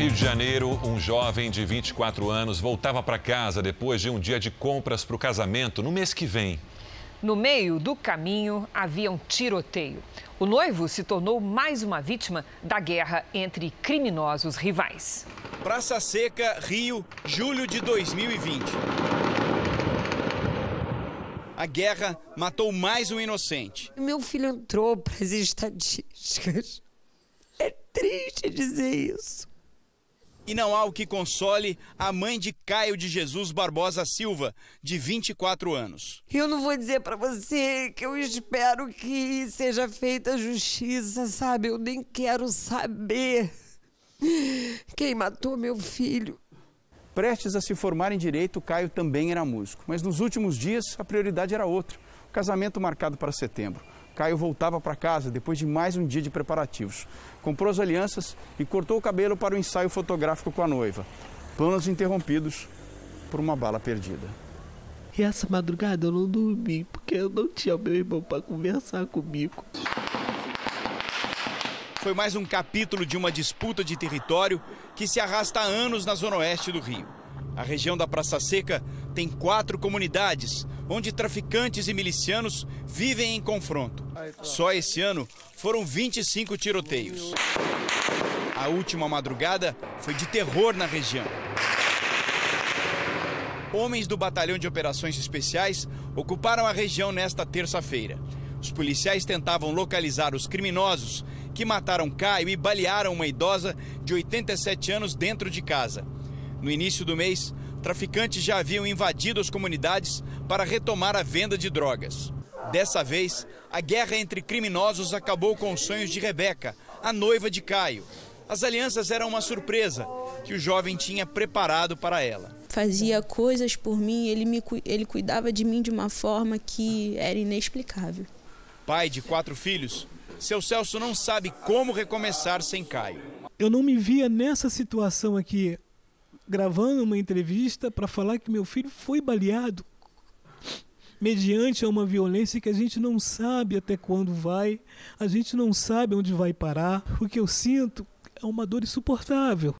Rio de Janeiro, um jovem de 24 anos voltava para casa depois de um dia de compras para o casamento no mês que vem. No meio do caminho havia um tiroteio. O noivo se tornou mais uma vítima da guerra entre criminosos rivais. Praça Seca, Rio, julho de 2020. A guerra matou mais um inocente. Meu filho entrou para as estatísticas. É triste dizer isso. E não há o que console a mãe de Caio de Jesus Barbosa Silva, de 24 anos. Eu não vou dizer para você que eu espero que seja feita justiça, sabe? Eu nem quero saber quem matou meu filho. Prestes a se formar em direito, Caio também era músico. Mas nos últimos dias, a prioridade era outra: o casamento marcado para setembro. Caio voltava para casa depois de mais um dia de preparativos. Comprou as alianças e cortou o cabelo para o ensaio fotográfico com a noiva. Planos interrompidos por uma bala perdida. E essa madrugada eu não dormi porque eu não tinha meu irmão para conversar comigo. Foi mais um capítulo de uma disputa de território que se arrasta há anos na zona oeste do Rio. A região da Praça Seca tem quatro comunidades, onde traficantes e milicianos vivem em confronto. Só esse ano foram 25 tiroteios. A última madrugada foi de terror na região. Homens do Batalhão de Operações Especiais ocuparam a região nesta terça-feira. Os policiais tentavam localizar os criminosos que mataram Caio e balearam uma idosa de 87 anos dentro de casa. No início do mês, traficantes já haviam invadido as comunidades para retomar a venda de drogas. Dessa vez, a guerra entre criminosos acabou com os sonhos de Rebeca, a noiva de Caio. As alianças eram uma surpresa que o jovem tinha preparado para ela. Fazia coisas por mim, ele, me, ele cuidava de mim de uma forma que era inexplicável. Pai de quatro filhos, seu Celso não sabe como recomeçar sem Caio. Eu não me via nessa situação aqui gravando uma entrevista para falar que meu filho foi baleado mediante uma violência que a gente não sabe até quando vai, a gente não sabe onde vai parar. O que eu sinto é uma dor insuportável.